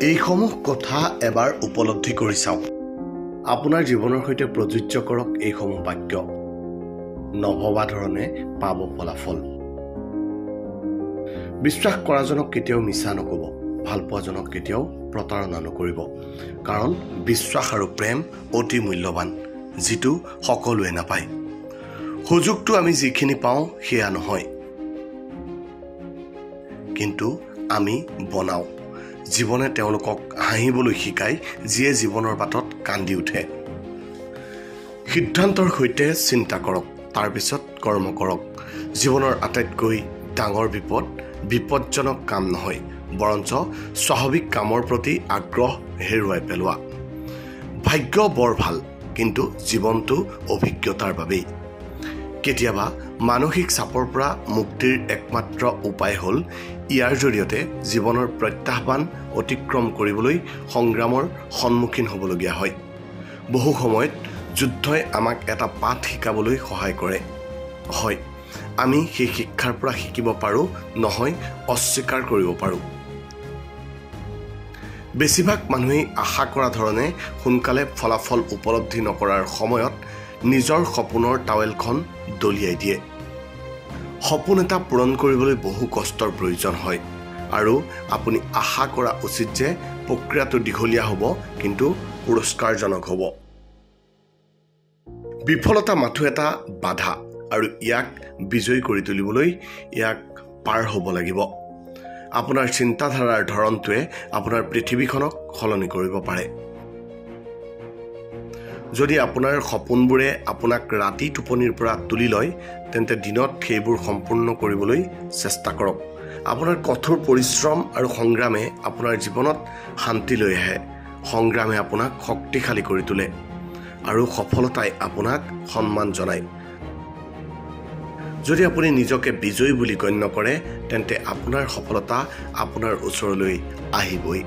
এইসমূহ কথা এবাৰ উপলব্ধি কৰি চাওক আপোনাৰ জীৱনৰ সৈতে প্ৰযোজ্য কৰক এইসমূহ বাক্য। নভবা ধৰণে পাব ফলাফল। বিশ্বাস কৰাজনক কেতিয়াও মিছা নক'ব ভালপোৱাজনক কেতিয়াও প্ৰতাৰণা নকৰিব। কাৰণ বিশ্বাস আৰু প্ৰেম অতি মূল্যৱান যিটো সকলোৱে নাপায়। সুযোগটো আমি যিখিনি পাওঁ সেয়া নহয়। কিন্তু আমি বনাওঁ। জীৱনে তেওঁলোকক হাঁহিবলৈ শিকায় যিয়ে জীৱনৰ বাটত কান্দি উঠে। সিদ্ধান্তৰ সৈতে চিন্তা কৰক তাৰপিছত কৰ্ম কৰক। জীৱনৰ আটাইতকৈ ডাঙৰ বিপদ বিপদজনক কাম নহয় বৰঞ্চ স্বাভাৱিক কামৰ প্ৰতি আগ্ৰহ হেৰুৱাই পেলোৱা। ভাগ্য বৰ ভাল কিন্তু জীৱনটো অভিজ্ঞতাৰ বাবেই। কেতিয়াবা মানসিক চাপৰ পৰা মুক্তিৰ একমাত্ৰ উপায় হ'ল ইয়াৰ জৰিয়তে জীৱনৰ প্ৰত্যাহ্বান অতিক্ৰম কৰিবলৈ সংগ্ৰামৰ সন্মুখীন হ'বলগীয়া হয়। বহু সময়ত যুদ্ধই আমাক এটা পাঠ শিকাবলৈ সহায় কৰে। হয় আমি সেই শিক্ষাৰ পৰা শিকিব পাৰোঁ নহয় অস্বীকাৰ কৰিব পাৰোঁ। বেছিভাগ মানুহেই আশা কৰা ধৰণে সোনকালে ফলাফল উপলব্ধি নকৰাৰ সময়ত নিজৰ সপোনৰ টাৱেলখন দলিয়াই দিয়ে। সপোন এটা পূৰণ কৰিবলৈ বহু কষ্টৰ প্ৰয়োজন হয় আৰু আপুনি আশা কৰা উচিত যে প্ৰক্ৰিয়াটো দীঘলীয়া হ'ব কিন্তু পুৰস্কাৰজনক হ'ব। বিফলতা মাথো এটা বাধা আৰু ইয়াক বিজয়ী কৰি তুলিবলৈ ইয়াক পাৰ হ'ব লাগিব। আপোনাৰ চিন্তাধাৰাৰ ধৰণটোৱে আপোনাৰ পৃথিৱীখনক সলনি কৰিব পাৰে। যদি আপোনাৰ সপোনবোৰে আপোনাক ৰাতি টোপনিৰ পৰা তুলি লয় তেন্তে দিনত সেইবোৰ সম্পূৰ্ণ কৰিবলৈ চেষ্টা কৰক। আপোনাৰ কঠোৰ পৰিশ্ৰম আৰু সংগ্ৰামে আপোনাৰ জীৱনত শান্তি লৈ আহে। সংগ্ৰামে আপোনাক শক্তিশালী কৰি তোলে আৰু সফলতাই আপোনাক সন্মান জনায়। যদি আপুনি নিজকে বিজয়ী বুলি গণ্য কৰে তেন্তে আপোনাৰ সফলতা আপোনাৰ ওচৰলৈ আহিবই।